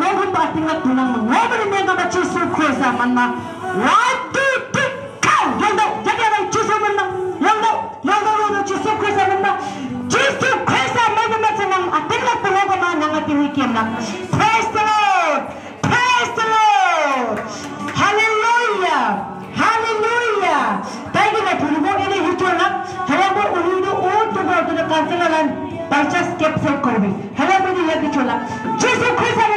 Новый партнер Динамо, новый ремега мачису Фреза Манна. One, two, three, go! Yolda, yolda, çizim Manna. Yolda, yolda, yolda, çizim Freza Manna. Çizim Freza Manna Matsanam. Atilla Pulaga Manna Matini Kimna. Praise the Lord! Praise the Lord! Hallelujah! Hallelujah! Thank you, my friend. Bu ne hikâna? Hele bu uyudu, uyudu gördüğünü kartına lan. Parçası kepsel kurbi. Hele bunu yakıç ola. Jesus Christ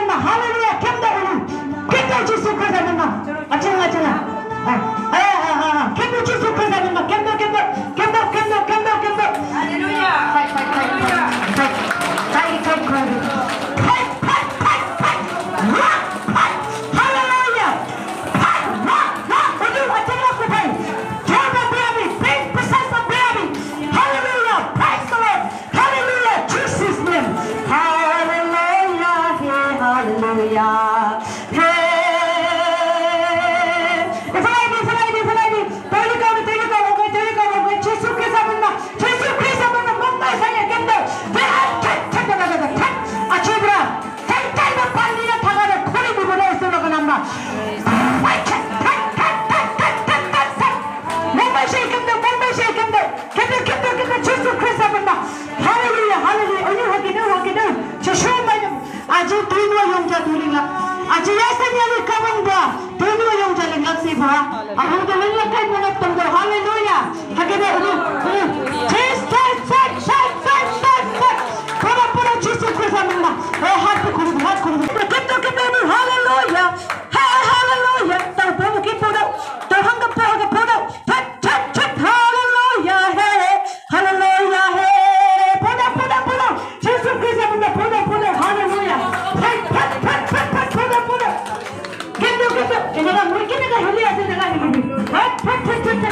aji dinwa yongja dulinga aji yasa ni ali kawanga dinwa yongja linga siba alhamdulillah kai mana tonggo hallelujah hakene ulu ulu jesus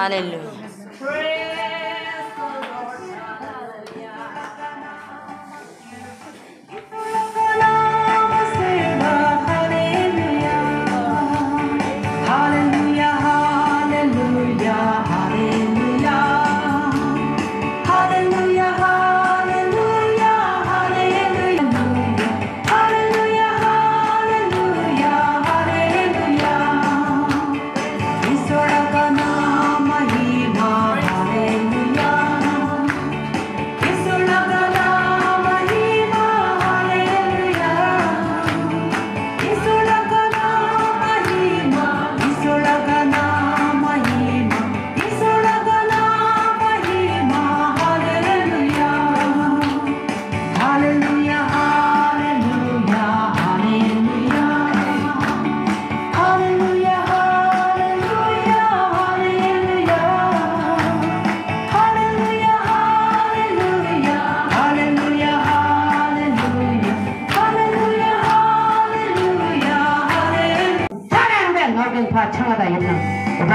Hallelujah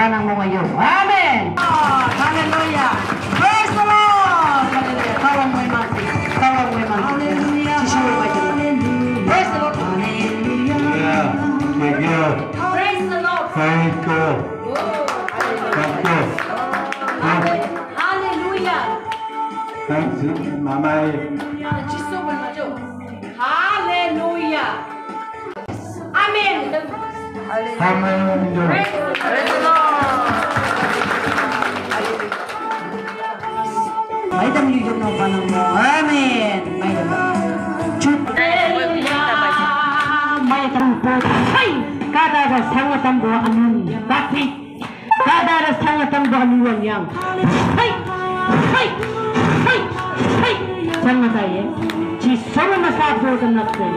mga iyo. Amen! Oh, hallelujah! Praise the Lord! Hallelujah! Tawag Hallelujah! Praise the Lord! Hallelujah! Thank you. Thank you. Hallelujah! Hallelujah! Amen! Praise the Lord! them you don't know Panama. Amen. May the Kada ra sanga tam do anun bati. Kada ra sanga tam do anun yang. Hey, hey, hey, hey. Sanga ta ye. Chi solo na sa do tan nakte.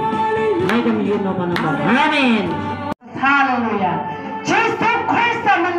May them you know Panama. Amen. Hallelujah. Jesus Christ among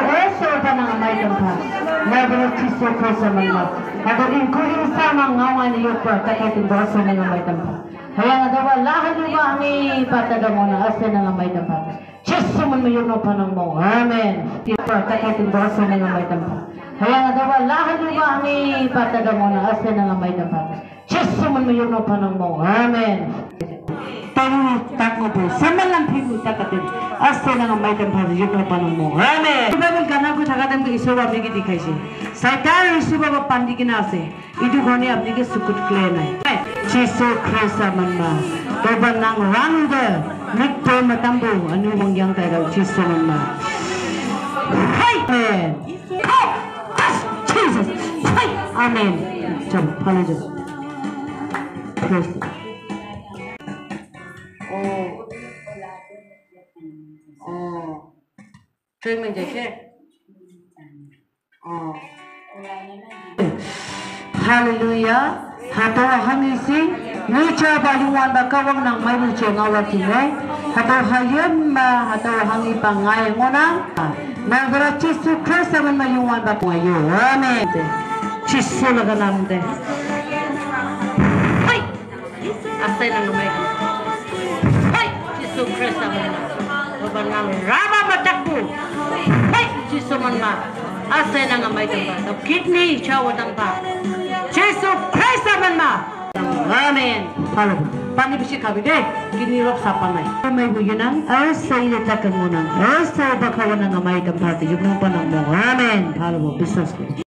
suko sa mga Hagaling ko yung samang ngawan iyo pa kakating doon sa mga may tampa. Kaya nga daw, lahat niyo ba ang ipataga mo na asa na nga may tampa. Diyos suman mo yun ang panang mo. Amen. Pa kakating doon sa mga may tampa. Kaya nga daw, lahat niyo ba ang ipataga mo na asa na nga may tampa. Diyos sa mo yun ang panang mo. Amen. Tango, tango po. Sama lang pinuta Asa na nga may tampa yun panang mo. Amen. আপোনালোকে থকা টাইম ঈশ্বৰ আপোনাকে দেখাইছে চাৰিটাৰ ঈশ্বৰ বাবা পান্দি কিনা আছে এইটো কাৰণে আপোনালোকে চকুত ক্লে নাই যিশু খ্ৰীষ্ট মানবা তবা নাং ৰাংগ মৃত্যু মাতাম্বু অনু মংগ্যাং তাইৰাও যিশু মানবা Amen. Jump, follow jump. Close. Oh. Oh. Three minutes, eh? Hallelujah. Hato hamisi nicha baluan bakawang ng may nicha ngawatine. Hato hayem ma hato hangi pangay ngona. Nagara Chisu Christ amin mayuan bakwayo. Amen. Chisu lagalande. Hoy! Asay lang lumay. Hai. Chisu Christ amin. Obanang rama matakbo. Hai. Chisu man ma. asa na ಆಸೆನಂಗ ಮೈತಂಬ kidney ಚಾವದಂಬ Jesus Christ Amen. Amen Pani panibisi kami deh kini rok sapa nai kamai huyunang asa ile takangunang asa bakawanang amai kampati yunang panang mong amen halamu bisas ko